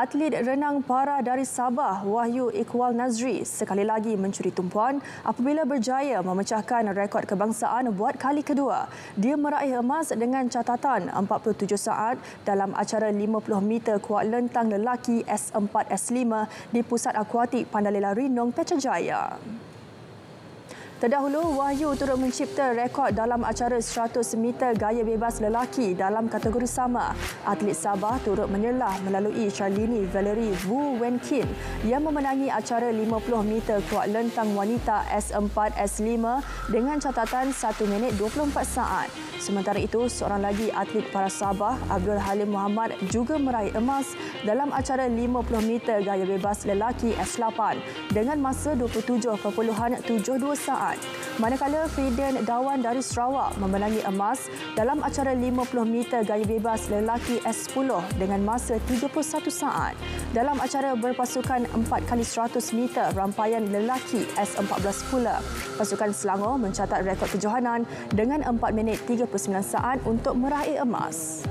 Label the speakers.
Speaker 1: Atlet renang para dari Sabah, Wahyu Iqbal Nazri, sekali lagi mencuri tumpuan apabila berjaya memecahkan rekod kebangsaan buat kali kedua. Dia meraih emas dengan catatan 47 saat dalam acara 50 meter kuat lentang lelaki S4 S5 di Pusat Akuatik Pandalela Rinong, Petrajaya. Terdahulu, Wahyu turut mencipta rekod dalam acara 100 meter gaya bebas lelaki dalam kategori sama. Atlet Sabah turut menyelah melalui Charlini Valerie Wu Wen Kin yang memenangi acara 50 meter kuat lentang wanita S4 S5 dengan catatan 1 minit 24 saat. Sementara itu, seorang lagi atlet para Sabah, Abdul Halim Muhammad juga meraih emas dalam acara 50 meter gaya bebas lelaki S8 dengan masa 27.72 saat saat. Manakala Fiden Dawan dari Sarawak memenangi emas dalam acara 50 meter gaya bebas lelaki S10 dengan masa 31 saat. Dalam acara berpasukan 4 kali 100 meter rampaian lelaki S14 pula, pasukan Selangor mencatat rekod kejohanan dengan 4 minit 39 saat untuk meraih emas.